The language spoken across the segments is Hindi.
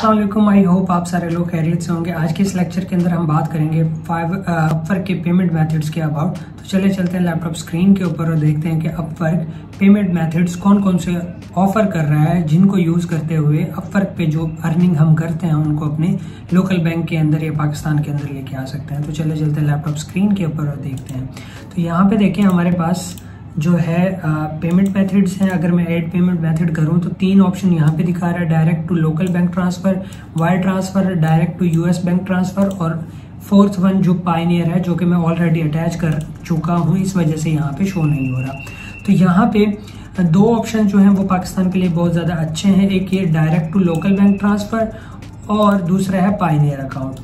असलम आई होप आप सारे लोग खैरियत से होंगे। आज के इस लेक्चर के अंदर हम बात करेंगे फाइव अपवर्क के पेमेंट मेथड्स के अबाउट तो चले चलते हैं लैपटॉप स्क्रीन के ऊपर और देखते हैं कि अपवर्क पेमेंट मेथड्स कौन कौन से ऑफ़र कर रहा है, जिनको यूज़ करते हुए अपवर्क पे जो अर्निंग हम करते हैं, उनको अपने लोकल बैंक के अंदर या पाकिस्तान के अंदर लेके आ सकते हैं। तो चले चलते हैं लैपटॉप स्क्रीन के ऊपर और देखते हैं। तो यहाँ पे देखें हमारे पास जो है पेमेंट मेथड्स हैं। अगर मैं एड पेमेंट मेथड करूँ तो तीन ऑप्शन यहाँ पे दिखा रहा है। Direct to local bank transfer wire transfer direct to US bank transfer और फोर्थ वन जो पाइनियर है, जो कि मैं ऑलरेडी अटैच कर चुका हूँ, इस वजह से यहाँ पे शो नहीं हो रहा। तो यहाँ पे दो ऑप्शन जो हैं, वो पाकिस्तान के लिए बहुत ज़्यादा अच्छे हैं। एक ये direct to local bank transfer और दूसरा है पाइनियर अकाउंट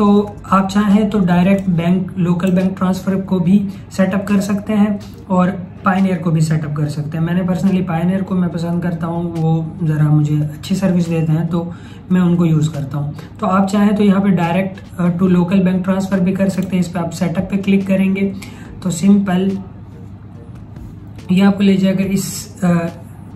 तो आप चाहें तो direct bank local bank transfer को भी सेटअप कर सकते हैं और पाइनियर को भी सेटअप कर सकते हैं। मैंने पर्सनली पाइनियर को मैं पसंद करता हूँ, वो ज़रा मुझे अच्छी सर्विस देते हैं तो मैं उनको यूज़ करता हूँ। तो आप चाहें तो यहाँ पे direct to local bank transfer भी कर सकते हैं। इस पर आप सेटअप पे क्लिक करेंगे तो सिंपल ये आपको ले जाएगा इस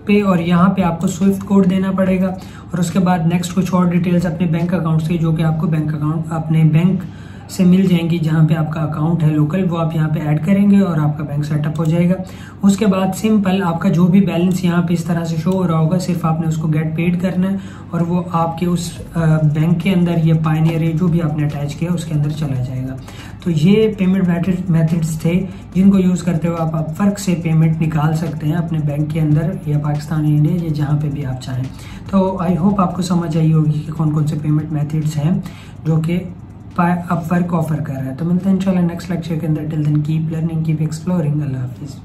पे और यहाँ पे आपको स्विफ्ट कोड देना पड़ेगा और उसके बाद नेक्स्ट कुछ और डिटेल्स अपने बैंक अकाउंट से, जो कि आपको बैंक अकाउंट अपने बैंक से मिल जाएँगी जहाँ पे आपका अकाउंट है लोकल, वो आप यहाँ पे ऐड करेंगे और आपका बैंक सेटअप हो जाएगा। उसके बाद सिंपल आपका जो भी बैलेंस यहाँ पे इस तरह से शो हो रहा होगा, सिर्फ़ आपने उसको गेट पेड करना है और वो आपके उस बैंक के अंदर ये पाइनियर जो भी आपने अटैच किया, उसके अंदर चला जाएगा। तो ये पेमेंट मेथड्स थे, जिनको यूज़ करते हुए आप फ़र्क से पेमेंट निकाल सकते हैं अपने बैंक के अंदर या पाकिस्तान इंडिया या जहाँ पे भी आप चाहें। तो आई होप आपको समझ आई होगी कि कौन कौन से पेमेंट मेथड्स हैं, जो कि अपवर्क ऑफ़र कर रहा है। तो मिलते हैं इंशाल्लाह नेक्स्ट लेक्चर के अंदर। Till then keep learning keep exploring अल्लाह हाफिज़।